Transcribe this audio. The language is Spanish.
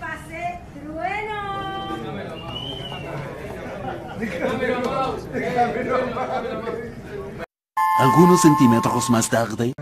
pase trueno. Algunos centímetros más tarde.